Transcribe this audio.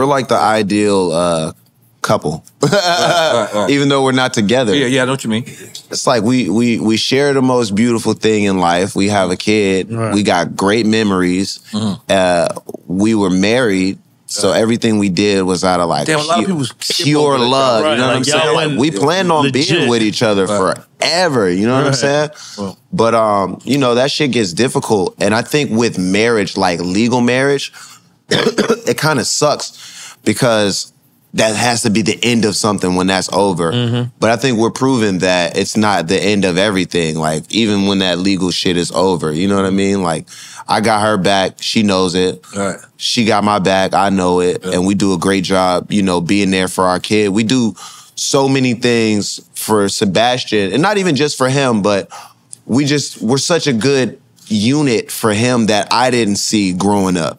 we're like the ideal uh, couple, even though we're not together. Yeah, yeah, I know what you mean. It's like we we we share the most beautiful thing in life. We have a kid. Right. We got great memories. Mhm. Uh, we were married. So everything we did was out of like Damn, a lot of pu- people skip pure love. Right, You know what I'm saying? Like, we planned on being with each other Right. forever. You know what I'm saying? Well. But um, you know that shit gets difficult, and I think with marriage, like legal marriage, it kind of sucks because that has to be the end of something when that's over. Mm-hmm. But I think we're proving that it's not the end of everything. Like even when that legal shit is over, you know what I mean? Like I got her back, she knows it. Right. She got my back, I know it, and we do a great job, you know, being there for our kid. We do so many things for Sebastian, and not even just for him, but we just we're such a good unit for him that I didn't see growing up.